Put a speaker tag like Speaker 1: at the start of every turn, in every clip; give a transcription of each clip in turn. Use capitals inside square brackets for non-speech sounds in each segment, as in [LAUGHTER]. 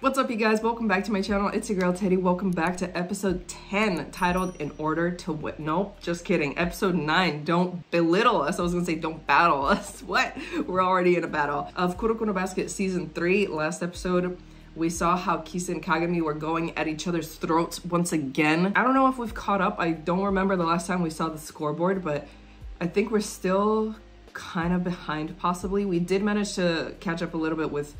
Speaker 1: What's up, you guys? Welcome back to my channel. It's your girl Teddy. Welcome back to episode 10, titled In Order to Win. Nope, just kidding. Episode 9, Don't Belittle Us. I was gonna say, Don't Battle Us. [LAUGHS] What? We're already in a battle. Of Kuroko no Basket Season 3, last episode, we saw how Kisa and Kagami were going at each other's throats once again. I don't know if we've caught up. I don't remember the last time we saw the scoreboard, but I think we're still kind of behind, possibly. We did manage to catch up a little bit with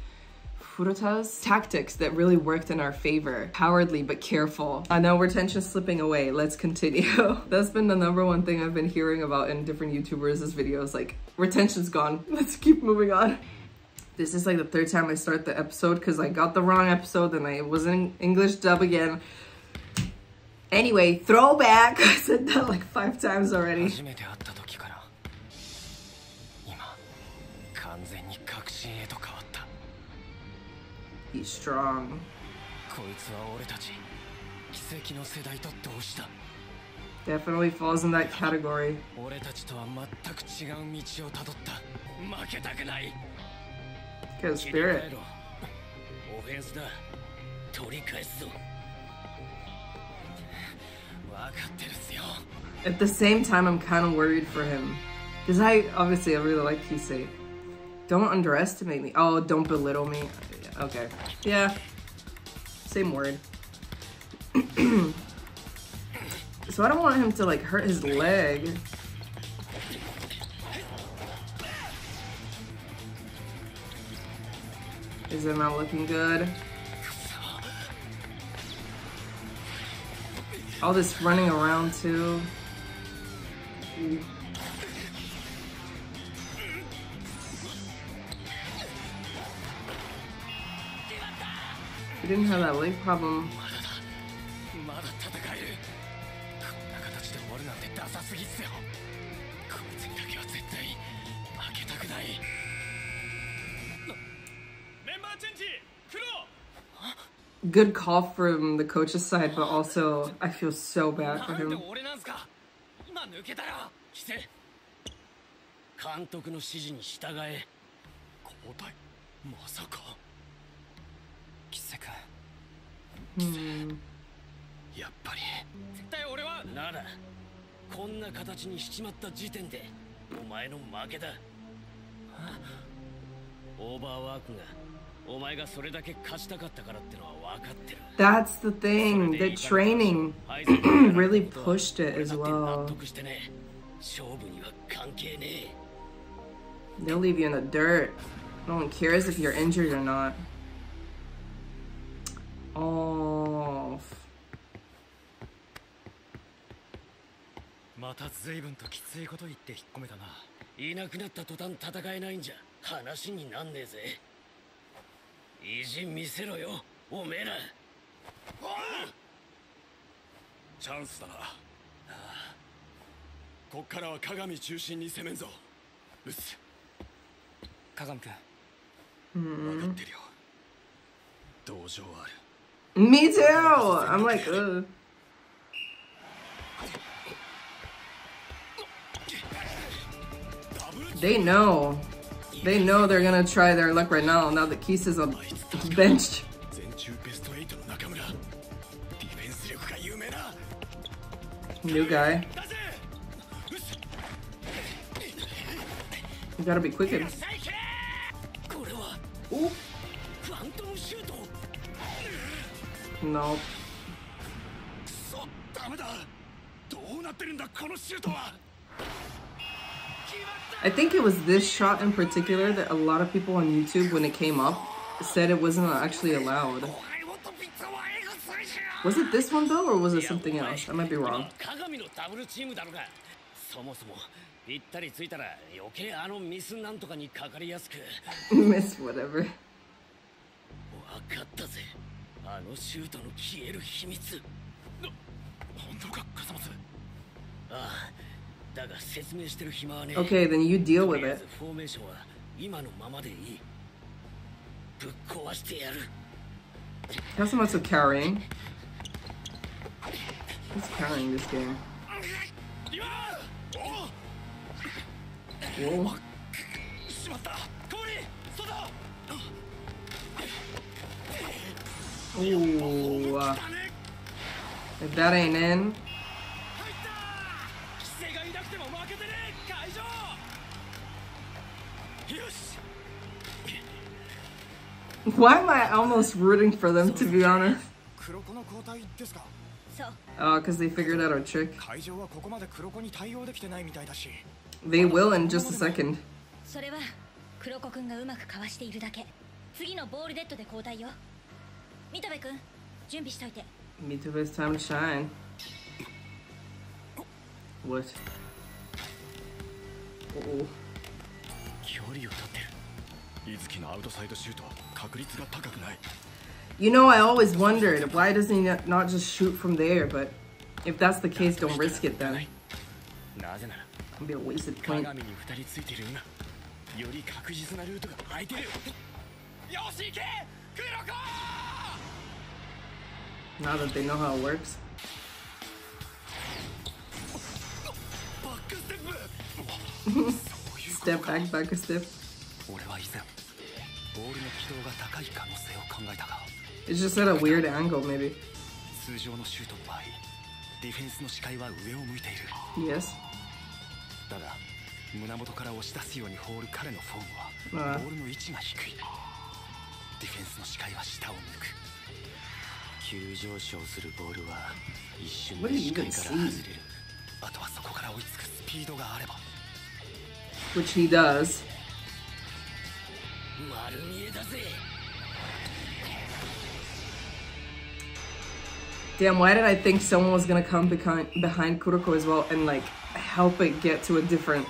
Speaker 1: Tactics that really worked in our favor. Cowardly but careful. I know we're tension slipping away. Let's continue. [LAUGHS] That's been the number one thing I've been hearing about in different YouTubers' videos. Like, retention's gone. [LAUGHS] Let's keep moving on. This is like the third time I start the episode because I got the wrong episode and I was in English dub again. Anyway, throwback. [LAUGHS] I said that like five times already. He's strong. Definitely falls in that category. Good spirit. At the same time, I'm kind of worried for him. Because I, obviously, I really like Kisei. Don't underestimate me. Oh, don't belittle me. Okay. Yeah. Same word. [CLEARS THROAT] so I don't want him to like hurt his leg. Is it not looking good? All this running around too. He didn't have that leg problem. Good call from the coach's side, but also I feel so bad for him. 監督の指示に従え交代まさか 君やっぱり絶対俺はならこんな形にしちまった時点でお前の負けだオーバーワークが That's the thing. The training [CLEARS THROAT] really pushed it as well. They'll leave you in the dirt. No one cares if you're injured or not. Oh. また随分ときついこと言って引っ込めたな。いなくなった途端戦えないんじゃ話になんねえぜ。意地見せろよおめえら。チャンスだな。ああ。こっからは鏡中心に攻めんぞ。うっす。鏡君。分かってるよ。同情ある。Me too! I'm like, ugh. They know. They know they're gonna try their luck right now, now that Kisa's on bench. New guy. You gotta be quicker. Ooh. Nope. I think it was this shot in particular that a lot of people on YouTube, when it came up, said it wasn't actually allowed. Was it this one though, or was it something else? I might be wrong. [LAUGHS] miss whatever. 分かったぜあのシュートの消える秘密本当か笠松あ[LAUGHS] あ Okay, then you deal with it. Kasamatsu carrying. He's carrying this game. Whoa. Ooh. Uh, if that ain't in. Why am I almost rooting for them, to be honest? Oh, because they figured out our trick. They will in just a second.
Speaker 2: それは黒子くんがうまくかわしているだけ次のボールデッドで交代よ三田部くん準備しといて
Speaker 1: Me too, it's time to shine. What? Oh.
Speaker 3: 距離を取ってる伊月のアウトサイドシュートは確率が高くない
Speaker 1: you know, I always wondered, why doesn't he not just shoot from there, but if that's the case, don't risk it then. It'll be a wasted point. Now that they know how it works. [LAUGHS] step back, back a step. It's just at a weird angle, maybe.
Speaker 3: 通常のシュートの場合ディフェンスの視界は上を向いている
Speaker 1: Yes.
Speaker 3: だが胸元から押し出すように放る彼のフォーム
Speaker 1: ああ
Speaker 3: はボールの位置が低いディフェンスの視界は下を向く急上昇するボールは一瞬
Speaker 1: What do
Speaker 3: で
Speaker 1: you
Speaker 3: 視界
Speaker 1: even
Speaker 3: から
Speaker 1: see?
Speaker 3: 外れるあとはそこから追いつくスピードがあれば
Speaker 1: Which he does.
Speaker 3: 丸見えだぜ
Speaker 1: Damn, why did I think someone was gonna come behind behind Kuroko as well and like help it get to a different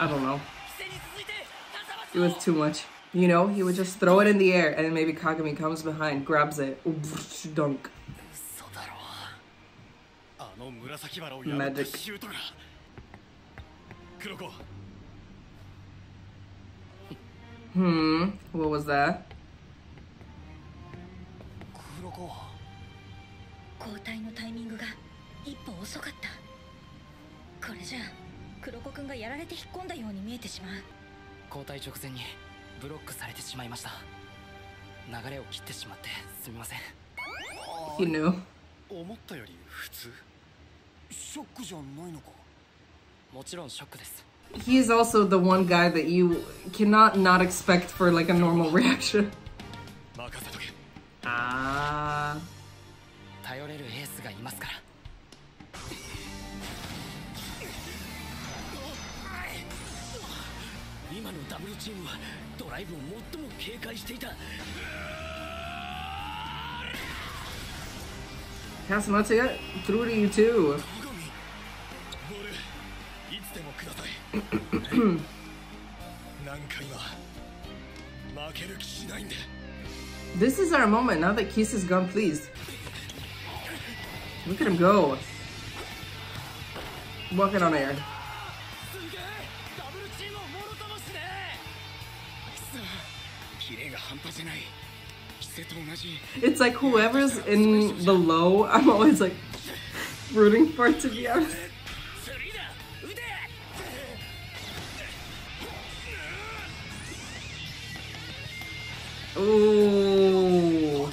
Speaker 1: I don't know.
Speaker 3: 背に続いて
Speaker 1: It was too much. You know, he would just throw it in the air and then maybe Kagami comes behind, grabs it, [LAUGHS] dunk.
Speaker 3: 嘘だろあの紫バラを破った
Speaker 1: Magic. Hmm, what was that?
Speaker 3: 黒子。
Speaker 2: 交代のタイミングが一歩遅かった。これじゃ黒子くんがやられて引っ込んだように見えてしまう。
Speaker 4: 交代直前にブロックされてしまいました。流れを切ってしまってすみません。
Speaker 1: He knew.
Speaker 3: 思ったより普通？ショックじゃないのか？
Speaker 4: もちろんショックです
Speaker 1: he's also the one guy that you cannot not expect for like a normal [LAUGHS] reaction. Ah.
Speaker 3: Kasamatsu
Speaker 1: got through to you too.
Speaker 3: ボールいつ[COUGHS] でもくださいなんか今負ける気しないんで
Speaker 1: This is our moment now that Kiss is gone, please. Look at him go. Walking on air.
Speaker 3: すげえダブルチームをもろともしねくそキレが半端じゃないキセと同じ
Speaker 1: It's like whoever's in the low, I'm always like rooting for it to be honest. Ooh.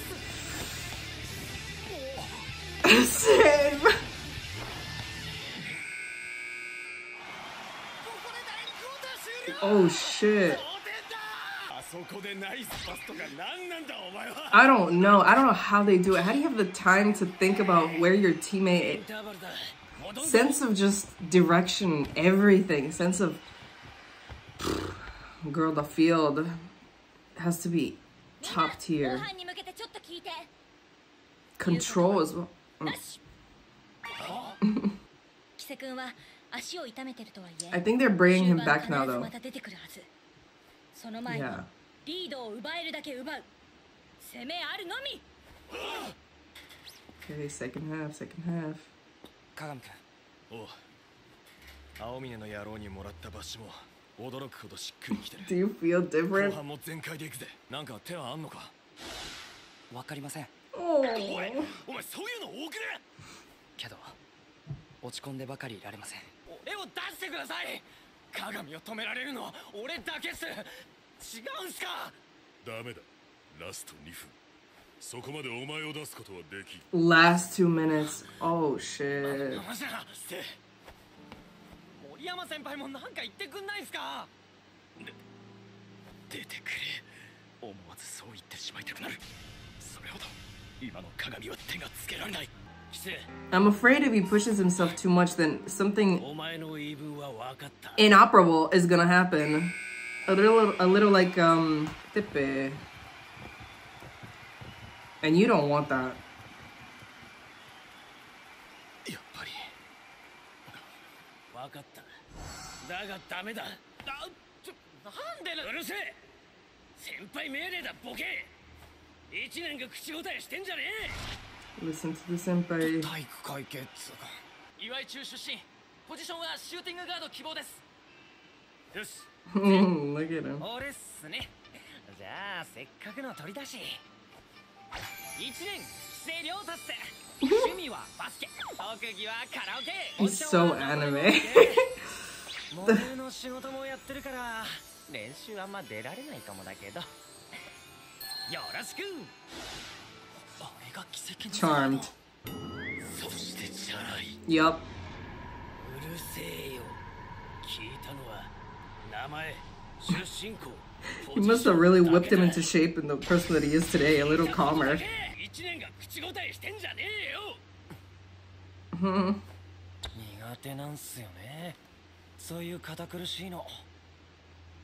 Speaker 1: [LAUGHS] Same. Oh shit. I don't know. I don't know how they do it. How do you have the time to think about where your teammate sense of just direction, everything, sense of [SIGHS] girl the field has to be top
Speaker 2: 後
Speaker 1: tier.
Speaker 2: 半に向けてちょっと聞いて
Speaker 1: Control as well.
Speaker 2: よしキセ君は足を痛めてるとはいえ
Speaker 1: I think they're bringing him
Speaker 2: 終盤
Speaker 1: back now
Speaker 2: 必ず
Speaker 1: though.
Speaker 2: また出てくるはずその前に
Speaker 1: Yeah.
Speaker 2: リードを奪えるだけ奪う攻めあるのみ
Speaker 1: Okay, second half, second half.
Speaker 4: 鏡君
Speaker 3: おう青峰の野郎にもらったバッシュも 驚くほどしっくりきてる
Speaker 1: Do you feel
Speaker 3: 後
Speaker 1: different?
Speaker 3: 半も全開でいくぜなんか手はあんのか
Speaker 4: わかりません
Speaker 1: Oh.
Speaker 3: おいお前そういうの多くね
Speaker 4: けど落ち込んでばかりいられません
Speaker 3: 俺を出してください鏡を止められるのは俺だけっす違うんすかダメだラスト2分
Speaker 5: そこまでお前を出すことはできん
Speaker 1: Last two minutes. Oh shit.
Speaker 3: 鳥山先輩も何か言ってくんないすか？出てくれ。思わずそう言ってしまいたくなる。それほど今の鏡は手がつけられない。
Speaker 1: I'm afraid if he pushes himself too much, then something inoperable is gonna happen. A little, a little like, um, Teppei. And you don't want that.
Speaker 3: だがダメだ。あちょなんでなうるせえ。先輩命令だボケ。一年が口答えしてんじゃね
Speaker 1: Listen to the senpai.
Speaker 3: え体育会系っつうか。
Speaker 4: 岩井中出身。ポジションはシューティングガード希望です。
Speaker 3: よし。
Speaker 1: Look at him.
Speaker 3: 俺っすね。じゃあせっかくの鳥だし。一年規制量達成。[LAUGHS] 趣味はバスケ。特技はカラオケ。
Speaker 1: He's so anime. [LAUGHS]
Speaker 3: モデルの仕事もやってるから練習あんま出られないかもだけどよろしくあれが奇跡の
Speaker 1: Charmed.
Speaker 3: そしてチャラい
Speaker 1: Yup.
Speaker 3: うるせえよ聞いたのは名前出身校
Speaker 1: He must have really whipped him into shape in the person that he is today, a little calmer.
Speaker 3: 一年が口答えしてんじゃねえよ
Speaker 1: Hmm.
Speaker 3: そういう堅苦しいの。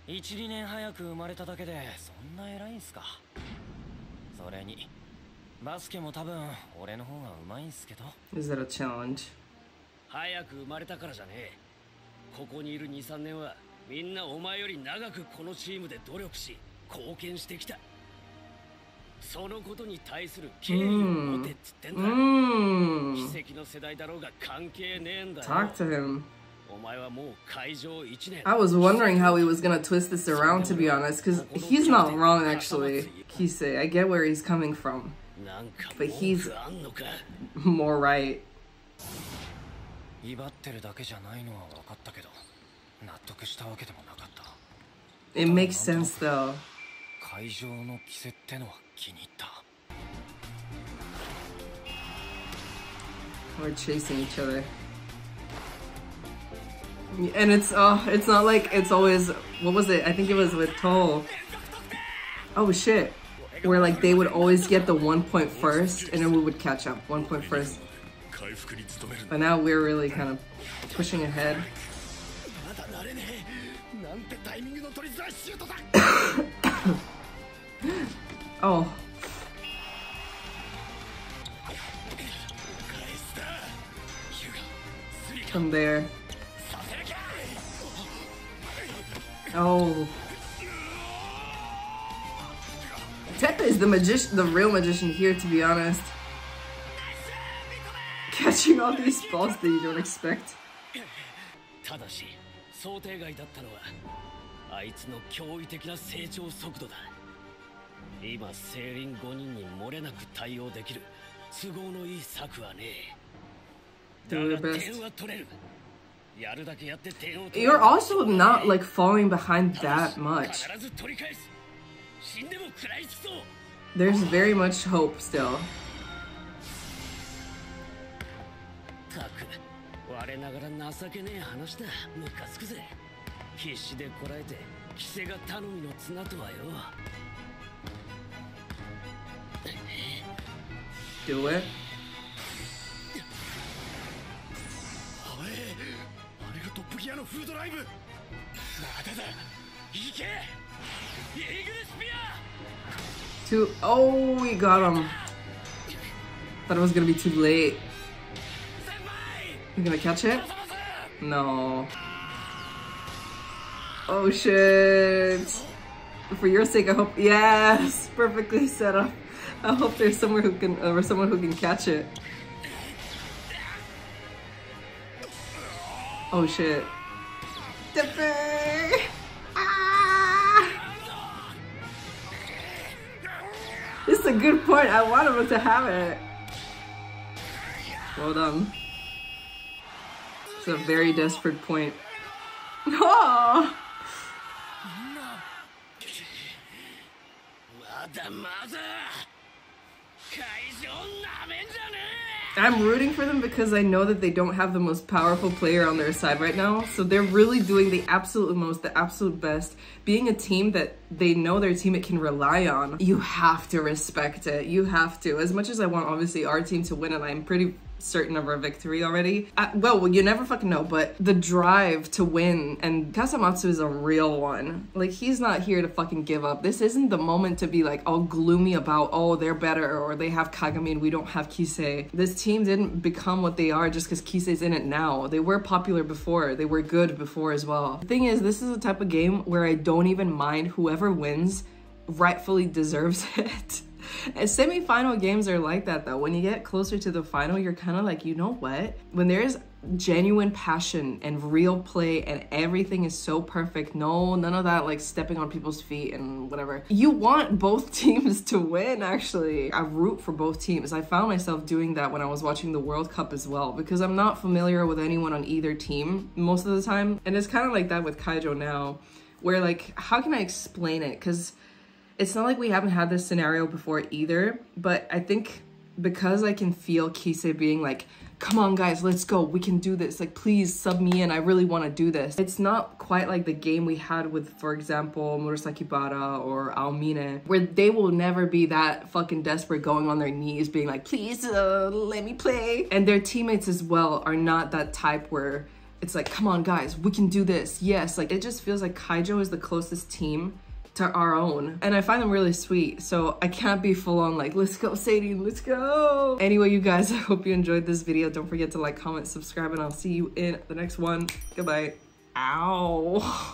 Speaker 3: 12年早く生まれただけでそんな偉いんすか。それにバスケも多分俺の方が上手いんすけど。
Speaker 1: Is that a challenge?
Speaker 3: 早く生まれたからじゃねえ。ここにいる23年はみんなお前より長くこのチームで努力し貢献してきた。そのことに対する敬意を持てっつってんだ、
Speaker 1: Mmm.
Speaker 3: 奇跡の世代だろうが関係ねえんだよ。
Speaker 1: Talk to him.
Speaker 3: お前はもう会場1年
Speaker 1: I was wondering how he was gonna twist this around, to be honest, because he's not wrong, actually. Kisei, I get where he's coming from.
Speaker 3: なんか
Speaker 1: But
Speaker 3: 文
Speaker 1: he's-
Speaker 3: 句あんのか
Speaker 1: More right.
Speaker 3: 威張ってるだけじゃないのは分かったけど納得したわけでもなかった
Speaker 1: It makes sense, though.
Speaker 3: 会場の規制ってのは気に入った
Speaker 1: We're chasing each other. and it's oh, it's not like it's always what was it? I think it was with Touou. Oh shit. Where like they would always get the one point first and then we would catch up one point first. But now we're really kind of pushing ahead. [COUGHS] oh. From there. Oh. Teppei is the magician, the real magician here, to be honest. Catching all these balls that you don't expect. You're also not like falling behind that much. There's very much hope still. Do it.
Speaker 3: ライブまだだ行けイーグルスピア
Speaker 1: Too. Oh, we got him. Thought it was gonna be too late.
Speaker 3: 先輩
Speaker 1: You gonna catch it?
Speaker 3: ボスボス
Speaker 1: No. Oh shit. For your sake, I hope. Yes, [LAUGHS] perfectly set up. I hope there's somewhere who can, or someone who can catch it. Oh shit. Ah! This is a good point. I want him to have it. Well done. It's a very desperate point. Oh! I'm rooting for them because I know that they don't have the most powerful player on their side right now. So they're really doing the absolute most, the absolute best. Being a team that they know their team it can rely on, you have to respect it. You have to. As much as I want, obviously, our team to win, and I'm pretty certain of our victory already. Well, you never fucking know, but the drive to win, and Kasamatsu is a real one. Like, he's not here to fucking give up. This isn't the moment to be like all gloomy about, oh, they're better, or they have Kagami and we don't have Kisei. This team didn't become what they are just because Kisei's in it now. They were popular before, they were good before as well. The thing is, this is a type of game where I don't even mind whoever wins rightfully deserves [LAUGHS] it. Semi-final games are like that though. When you get closer to the final, you're kind of like, you know what? When there's genuine passion and real play and everything is so perfect, no, none of that like stepping on people's feet and whatever. You want both [LAUGHS] teams to win actually. I root for both teams. I found myself doing that when I was watching the World Cup as well because I'm not familiar with anyone on either team most of the time. And it's kind of like that with Kaijo now where like, how can I explain it? Because it's not like we haven't had this scenario before either, but I think because I can feel Kisei being like, come on guys, let's go, we can do this, like please sub me in, I really want to do this. It's not quite like the game we had with, for example, Murasakibara or Aomine, where they will never be that fucking desperate going on their knees being like, please uh, let me play. And their teammates as well are not that type where it's like, come on guys, we can do this, yes. Like it just feels like Kaijo is the closest team to our own. And I find them really sweet. So I can't be full on like, let's go Sadie, let's go. Anyway, you guys, [LAUGHS] I hope you enjoyed this video. Don't forget to like, comment, subscribe, and I'll see you in the next one. Goodbye. Ow. [LAUGHS]